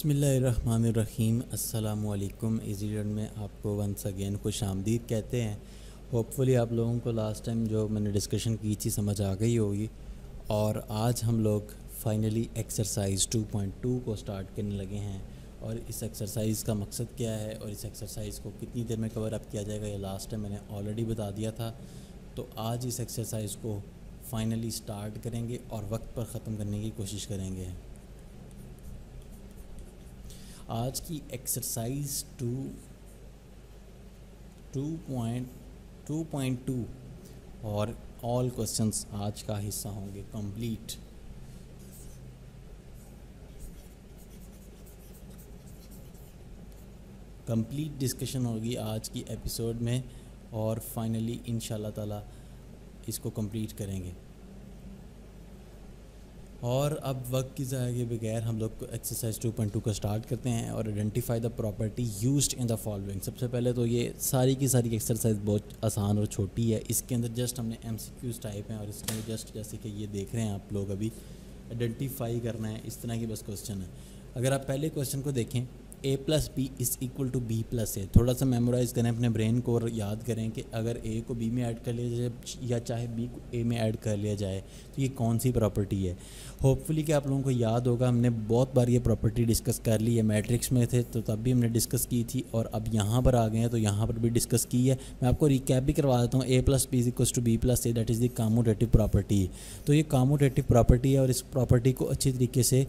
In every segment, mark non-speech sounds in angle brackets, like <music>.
बसमीम अल्लाम easy learn में आपको वंस अगेन खुश आमदीद कहते हैं। होपफुली आप लोगों को लास्ट टाइम जो मैंने डिस्कशन की थी, समझ आ गई होगी। और आज हम लोग फाइनली एक्सरसाइज 2.2 को स्टार्ट करने लगे हैं। और इस एक्सरसाइज का मकसद क्या है? और इस एक्सरसाइज को कितनी देर में कवर अप किया जाएगा, ये लास्ट टाइम मैंने ऑलरेडी बता दिया था। तो आज इस एक्सरसाइज को फाइनली स्टार्ट करेंगे और वक्त पर ख़त्म करने की कोशिश करेंगे। आज की exercise two two point two point two और ऑल क्वेश्चंस आज का हिस्सा होंगे कंप्लीट कंप्लीट डिस्कशन होगी आज की एपिसोड में और फाइनली इन ताला इसको कंप्लीट करेंगे। और अब वक्त की जाए के बगैर हम लोग एक्सरसाइज 2.2 का स्टार्ट करते हैं और identify the property used in the following सबसे पहले तो ये सारी की सारी एक्सरसाइज बहुत आसान और छोटी है। इसके अंदर जस्ट हमने एम टाइप हैं और इसके अंदर जस्ट जैसे कि ये देख रहे हैं आप लोग अभी। आइडेंटिफाई करना है, इस तरह की बस क्वेश्चन है। अगर आप पहले क्वेश्चन को देखें A plus B is equal to B plus A थोड़ा सा मेमोराइज़ करें, अपने ब्रेन को और याद करें कि अगर ए को बी में ऐड कर लिया जाए, या चाहे बी को ए में ऐड कर लिया जाए तो ये कौन सी प्रॉपर्टी है? होपफुली कि आप लोगों को याद होगा, हमने बहुत बार ये प्रॉपर्टी डिस्कस कर ली है मैट्रिक्स में थे तो तब भी हमने डिस्कस की थी, और अब यहाँ पर आ गए हैं तो यहाँ पर भी डिस्कस की है। मैं आपको रिकैप भी करवा देता हूँ A plus B equal to B plus A that is the commutative property तो ये कामोडेटिव प्रॉपर्टी है, और इस प्रॉपर्टी को अच्छी तरीके से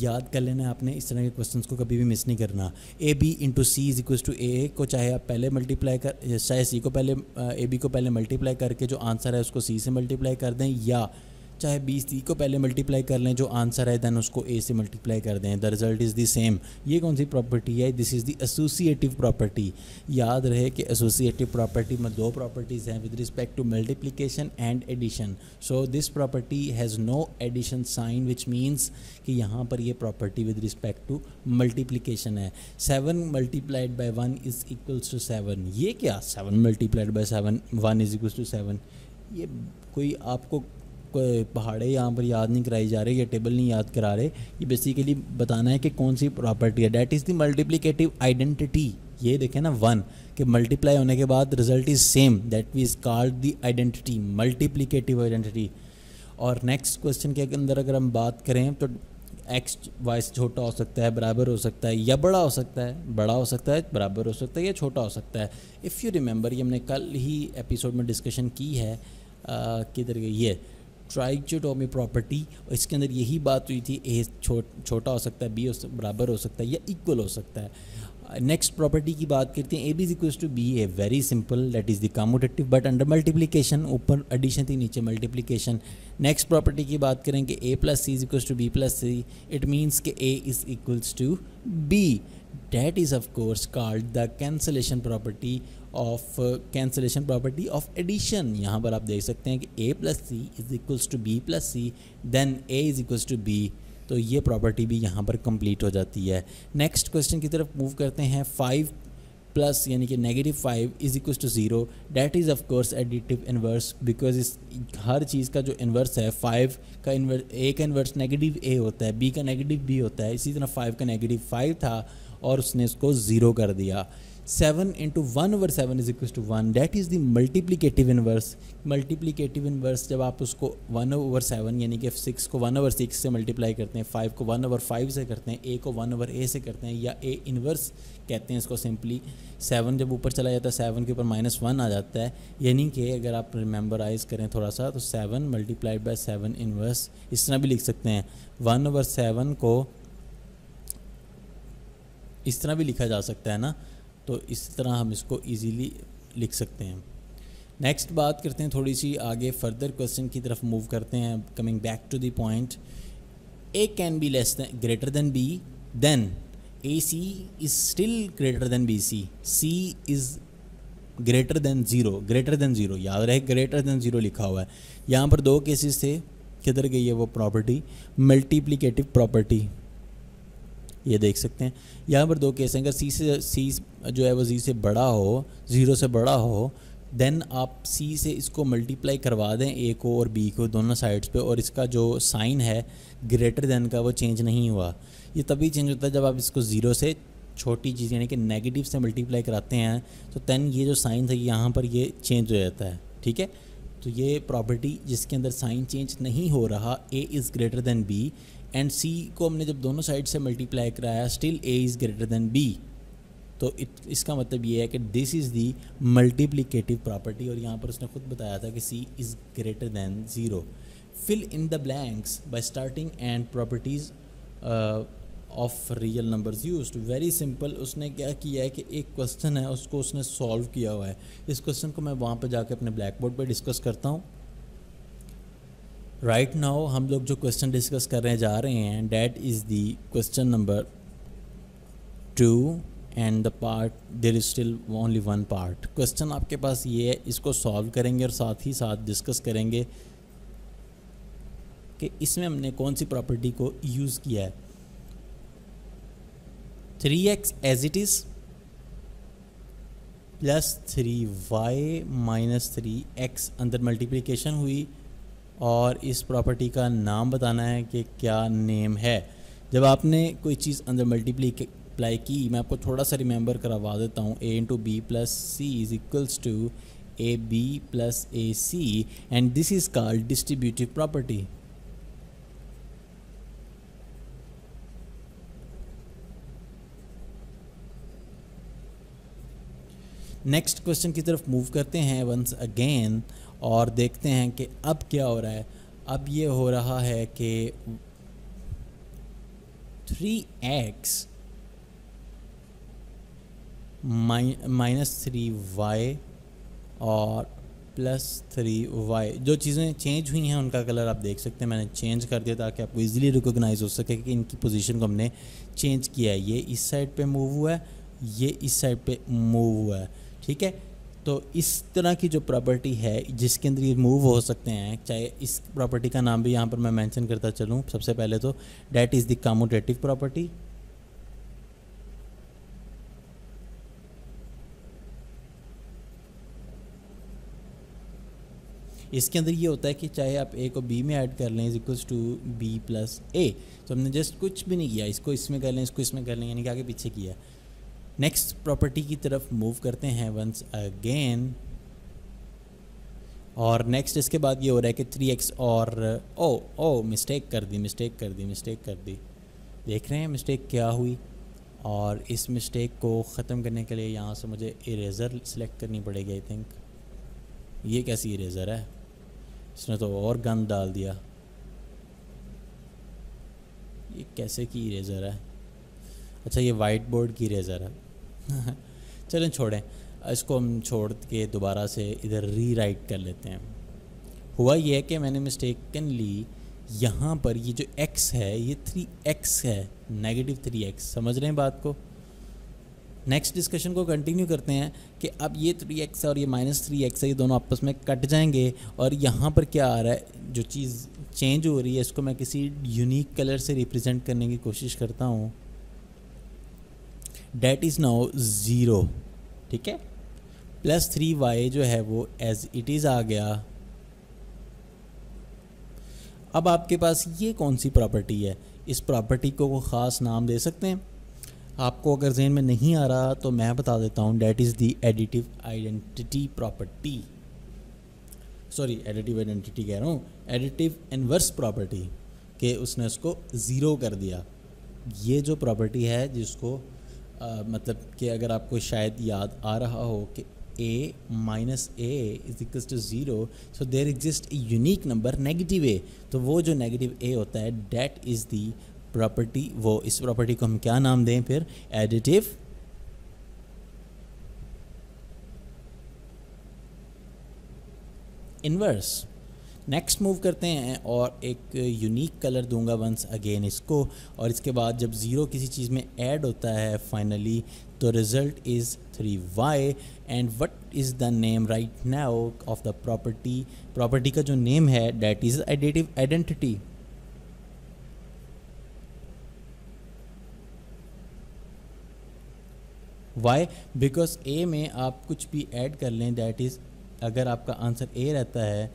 याद कर लेना आपने, इस तरह के क्वेश्चन को कभी भी मिस नहीं करना A B into C is equal to A को चाहे आप पहले मल्टीप्लाई कर चाहे सी को पहले ए बी को पहले मल्टीप्लाई करके जो आंसर है उसको सी से मल्टीप्लाई कर दें, या चाहे बी सी को पहले मल्टीप्लाई कर लें, जो आंसर है दैन उसको ए से मल्टीप्लाई कर दें। The result is the same ये कौन सी प्रॉपर्टी है? This is the associative property याद रहे कि एसोसिएटिव प्रॉपर्टी में दो प्रॉपर्टीज़ हैं with respect to multiplication and addition so this property has no addition sign which means कि यहाँ पर ये property with respect to multiplication है। Seven multiplied by one is equals to seven ये क्या? Seven multiplied by seven one is equals to seven ये कोई आपको पहाड़े यहाँ पर याद नहीं कराई जा रही, या टेबल नहीं याद करा रहे, ये बेसिकली बताना है कि कौन सी प्रॉपर्टी है। That is the multiplicative identity ये देखें ना वन कि मल्टीप्लाई होने के बाद result is same that was called the identity multiplicative identity और नेक्स्ट क्वेश्चन के अंदर अगर हम बात करें तो एक्स वाई छोटा हो सकता है, बराबर हो सकता है, या बड़ा हो सकता है। बड़ा हो सकता है, बराबर हो सकता है, या छोटा हो सकता है। इफ़ यू रिमेंबर ये हमने कल ही एपिसोड में डिस्कशन की है किधर गई? ये ट्राइक्योटोमी प्रॉपर्टी इसके अंदर यही बात हुई थी ए छो, छोटा हो सकता है बी बराबर हो सकता है या इक्वल हो सकता है। नेक्स्ट प्रॉपर्टी की बात करते हैं A B is equal to B A very simple that is the commutative but under multiplication ऊपर एडिशन थी नीचे मल्टीप्लिकेशन नेक्स्ट प्रॉपर्टी की बात करें कि A plus C is equal to B plus C it means कि A is equals to B that is of course called the cancellation property of cancellation property of addition यहाँ पर आप देख सकते हैं कि A plus C is equals to B plus C then A is equals to B तो ये property भी यहाँ पर कंप्लीट हो जाती है। नेक्स्ट क्वेश्चन की तरफ़ मूव करते हैं। फाइव प्लस यानी कि negative five is equal to zero that is of course additive inverse because इस हर चीज़ का जो इन्वर्स है फाइव का इन्वर्स ए का इन्वर्स नेगेटिव ए होता है बी का नेगेटिव बी होता है। इसी तरह फाइव का नेगेटिव फाइव था और उसने इसको ज़ीरो कर दिया। Seven into one over seven is equal to one that is the multiplicative inverse multiplicative inverse जब आप उसको वन ओवर सेवन यानी कि सिक्स को वन ओवर सिक्स से मल्टीप्लाई करते हैं फाइव को वन ओवर फाइव से करते हैं ए को वन ओवर ए से करते हैं, या ए इनवर्स कहते हैं इसको सिंपली सेवन जब ऊपर चला जाता है सेवन के ऊपर माइनस वन आ जाता है. यानी कि अगर आप रिमेंबराइज करें थोड़ा सा तो seven multiplied by seven inverse इस तरह भी लिख सकते हैं. वन ओवर सेवन को इस तरह भी लिखा जा सकता है ना? तो इस तरह हम इसको ईजीली लिख सकते हैं। नेक्स्ट बात करते हैं थोड़ी सी आगे फर्दर क्वेश्चन की तरफ़ मूव करते हैं coming back to the point A can be less greater than B then A C is still greater than B C C is greater than zero greater than zero याद रहे greater than zero लिखा हुआ है। यहाँ पर दो cases थे, किधर गई है वो प्रॉपर्टी मल्टीप्लिकेटिव प्रॉपर्टी ये देख सकते हैं। यहाँ पर दो केस हैं। अगर सी से सी जो है वो जी से बड़ा हो ज़ीरो से बड़ा हो देन आप सी से इसको मल्टीप्लाई करवा दें ए को और बी को दोनों साइड्स पे, और इसका जो साइन है ग्रेटर देन का वो चेंज नहीं हुआ। ये तभी चेंज होता है जब आप इसको ज़ीरो से छोटी चीज़ यानी कि नेगेटिव से मल्टीप्लाई कराते हैं तो दैन ये जो साइन था, यहाँ पर ये चेंज हो जाता है। ठीक है? तो ये प्रॉपर्टी जिसके अंदर साइन चेंज नहीं हो रहा A is greater than B and C को हमने जब दोनों साइड से मल्टीप्लाई कराया still A is greater than B तो इत, इसका मतलब ये है कि this is the multiplicative property और यहाँ पर उसने खुद बताया था कि C is greater than zero fill in the blanks by starting and properties of real numbers use very simple उसने क्या किया है कि एक क्वेश्चन है उसको उसने सॉल्व किया हुआ है। इस क्वेश्चन को मैं वहाँ पर जाकर अपने ब्लैक बोर्ड पर डिस्कस करता हूँ। राइट right नाउ हम लोग जो क्वेश्चन डिस्कस करने जा रहे हैं that is the question number two and the part there is still only one part question आपके पास ये है, इसको सॉल्व करेंगे और साथ ही साथ डिस्कस करेंगे कि इसमें हमने कौन सी प्रॉपर्टी को यूज़ किया है। Three X as it is plus three Y minus three X अंदर मल्टीप्लिकेशन हुई। और इस प्रॉपर्टी का नाम बताना है कि क्या नेम है। जब आपने कोई चीज़ अंदर मल्टीप्ली अप्लाई की, मैं आपको थोड़ा सा रिमेंबर करवा देता हूँ। A into B plus C is equals to A B plus A C and this is called distributive property next question की तरफ़ मूव करते हैं वंस अगेन और देखते हैं कि अब क्या हो रहा है। अब ये हो रहा है कि three X minus three Y और प्लस थ्री वाई जो चीज़ें चेंज हुई हैं, उनका कलर आप देख सकते हैं। मैंने चेंज कर दिया ताकि आपको इजीली रिकोगनाइज हो सके कि इनकी पोजीशन को हमने चेंज किया है। ये इस साइड पे मूव हुआ है, ये इस साइड पे मूव हुआ है। ठीक है? तो इस तरह की जो प्रॉपर्टी है, जिसके अंदर ये मूव हो सकते हैं, चाहे इस प्रॉपर्टी का नाम भी यहाँ पर मैं मेंशन करता चलूँ, सबसे पहले तो that is the commutative property इसके अंदर ये होता है कि चाहे आप ए को बी में ऐड कर लें is equals to B plus A तो हमने जस्ट कुछ भी नहीं किया, इसको इसमें कर लें, इसको इसमें कर लें, यानी कि आगे पीछे किया। नेक्स्ट प्रॉपर्टी की तरफ़ मूव करते हैं वंस अगेन और नेक्स्ट इसके बाद ये हो रहा है कि थ्री एक्स और, ओ ओ मिस्टेक कर दी मिस्टेक कर दी मिस्टेक कर दी। देख रहे हैं मिस्टेक क्या हुई? और इस मिस्टेक को ख़त्म करने के लिए यहाँ से मुझे इरेज़र सेलेक्ट करनी पड़ेगी आई थिंक ये कैसी इरेज़र है? इसने तो और गंद डाल दिया। ये कैसे की इरेज़र है? अच्छा ये वाइट बोर्ड की इरेज़र है। <laughs> चलें, छोड़ें। इसको हम छोड़ के दोबारा से इधर री राइट कर लेते हैं। हुआ यह है कि मैंने मिस्टेकन ली। यहाँ पर ये जो x है, ये थ्री एक्स है। नेगेटिव थ्री एक्स समझ रहे हैं बात को? नेक्स्ट डिस्कशन को कंटिन्यू करते हैं कि अब ये थ्री एक्स है और ये माइनस थ्री एक्स है, ये दोनों आपस में कट जाएँगे। और यहाँ पर क्या आ रहा है? जो चीज़ चेंज हो रही है, इसको मैं किसी यूनिक कलर से रिप्रेजेंट करने की कोशिश करता हूँ। डेट इज़ नाउ ज़ीरो, ठीक है? प्लस थ्री वाई जो है वो एज इट इज़ आ गया। अब आपके पास ये कौन सी प्रॉपर्टी है? इस प्रॉपर्टी को ख़ास नाम दे सकते हैं। आपको अगर जहन में नहीं आ रहा तो मैं बता देता हूँ that is the additive identity property sorry additive identity कह रहा हूँ। एडिटिव इनवर्स प्रॉपर्टी के उसने उसको ज़ीरो कर दिया। ये जो प्रॉपर्टी है, जिसको मतलब कि अगर आपको शायद याद आ रहा हो कि A minus A is equals to zero so there exist a unique number negative A तो वो जो नेगेटिव ए होता है डेट इज़ दी प्रॉपर्टी वो इस प्रॉपर्टी को हम क्या नाम दें फिर? एडिटिव इनवर्स नेक्स्ट मूव करते हैं और एक यूनिक कलर दूँगा वंस अगेन इसको। और इसके बाद जब ज़ीरो किसी चीज़ में ऐड होता है फाइनली तो result is three Y and what is the name right now of the property property का जो नेम है that is additive identity Y because A में आप कुछ भी ऐड कर लें दैट इज़ अगर आपका आंसर ए रहता है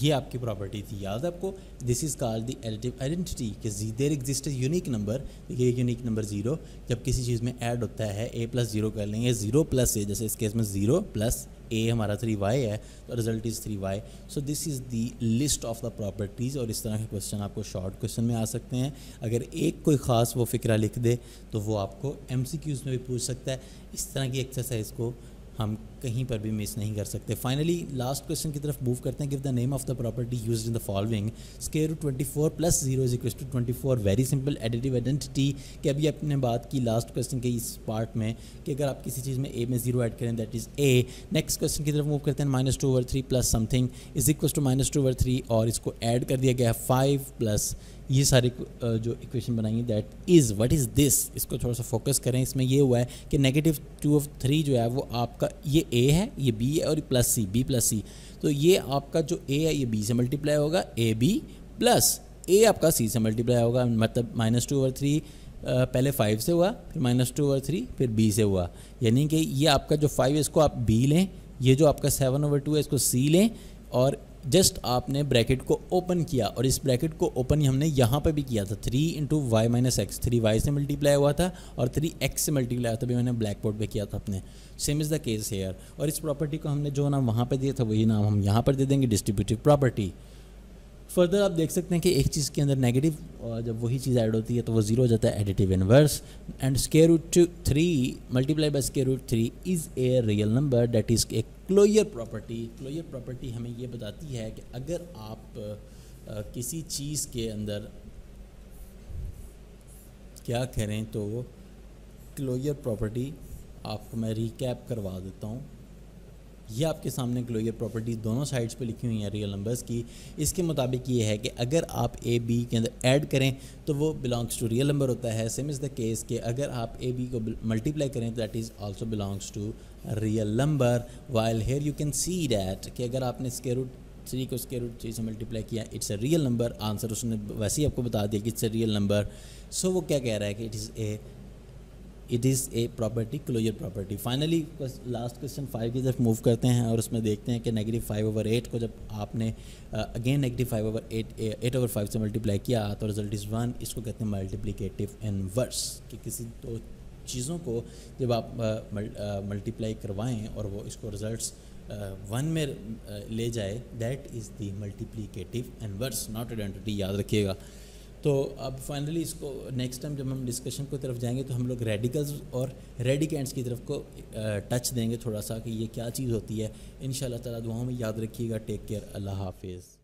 ये आपकी प्रॉपर्टी थी, याद आपको? This is called the additive identity कि देर एग्जिस्ट यूनिक नंबर देखिए यूनिक नंबर ज़ीरो जब किसी चीज़ में ऐड होता है ए प्लस ज़ीरो कर लेंगे. ज़ीरो प्लस ए जैसे इस केस में ज़ीरो प्लस ए हमारा थ्री वाई है तो result is three Y so this is the list of the properties और इस तरह के क्वेश्चन आपको शॉर्ट क्वेश्चन में आ सकते हैं. अगर एक कोई ख़ास वो फ़िक्रा लिख दे तो वो आपको एम में भी पूछ सकता है. इस तरह की एक्सरसाइज को हम कहीं पर भी मिस नहीं कर सकते। फाइनली लास्ट क्वेश्चन की तरफ़ मूव करते हैं। Give the name of the property use in the following square twenty four plus zero is equal to twenty four very simple additive identity कि अभी आपने बात की लास्ट क्वेश्चन के इस पार्ट में कि अगर आप किसी चीज़ में ए में ज़ीरो ऐड करें that is A next question की तरफ़ मूव करते हैं। Minus two over three plus something is equal to minus two over three और इसको ऐड कर दिया गया है फाइव प्लस ये सारी जो इक्वेशन बनाई that is what is this इसको थोड़ा सा फोकस करें, इसमें ये हुआ है कि नेगेटिव टू ऑफ़ थ्री जो है, वो आपका, ये ए है, ये बी है और plus C B plus C तो ये आपका जो ए है, ये बी से मल्टीप्लाई होगा ए बी प्लस ए आपका सी से मल्टीप्लाई होगा मतलब माइनस टू ओवर थ्री पहले फाइव से हुआ, फिर माइनस टू ओवर थ्री फिर बी से हुआ. यानी कि ये आपका जो फाइव है, इसको आप बी लें, ये जो आपका सेवन ओवर टू है, इसको सी लें और जस्ट आपने ब्रैकेट को ओपन किया और इस ब्रैकेट को ओपन हमने यहाँ पर भी किया था। Three into Y minus X three Y से मल्टीप्लाई हुआ था और थ्री एक्स से मल्टीप्लाई हुआ था भी मैंने ब्लैक बोर्ड पर किया था अपने। Same is the case here और इस प्रॉपर्टी को हमने जो नाम वहाँ पर दिया था, वही नाम हम यहाँ पर दे देंगे डिस्ट्रीब्यूटिव प्रॉपर्टी फर्दर आप देख सकते हैं कि एक चीज़ के अंदर नेगेटिव और जब वही चीज़ ऐड होती है तो वो ज़ीरो हो जाता है additive inverse and square root two three multiply by square root three is a real number that is a closure property closure property हमें ये बताती है कि अगर आप आ, किसी चीज़ के अंदर क्या करें तो क्लोयर प्रॉपर्टी आपको मैं रिकैप करवा देता हूँ। ये आपके सामने क्लोजर प्रॉपर्टी दोनों साइड्स पे लिखी हुई हैं रियल नंबर्स की। इसके मुताबिक ये है कि अगर आप ए बी के अंदर ऐड करें तो वो बिलोंग्स टू रियल नंबर होता है। सेम इज़ द केस कि अगर आप ए बी को मल्टीप्लाई करें तो that is also belongs to real number while here you can see that कि अगर आपने इसके रूट थ्री को स्केयर रूट थ्री से मल्टीप्लाई किया it's a real number answer उसने वैसे ही आपको बता दिया कि it's a real number so वो क्या कह रहा है कि it is a it is a property closure property finally last question five की तरफ़ मूव करते हैं और उसमें देखते हैं कि नेगेटिव फाइव ओवर एट को जब आपने again negative five over eight eight over five से मल्टीप्लाई किया तो रिज़ल्ट इज़ वन इसको कहते हैं मल्टीप्लीकेटिव इनवर्स कि किसी दो चीज़ों को जब आप मल्टीप्लाई करवाएँ और वो इसको रिजल्ट्स वन में ले जाए that is the multiplicative inverse not identity याद रखिएगा। तो अब फाइनली इसको नेक्स्ट टाइम जब हम डिस्कशन की तरफ़ जाएँगे तो हम लोग रेडिकल्स और रेडिकेंट्स की तरफ़ को टच देंगे थोड़ा सा कि ये क्या चीज़ होती है। इन शाला दुआओं में याद रखिएगा। टेक केयर अल्लाह हाफिज़।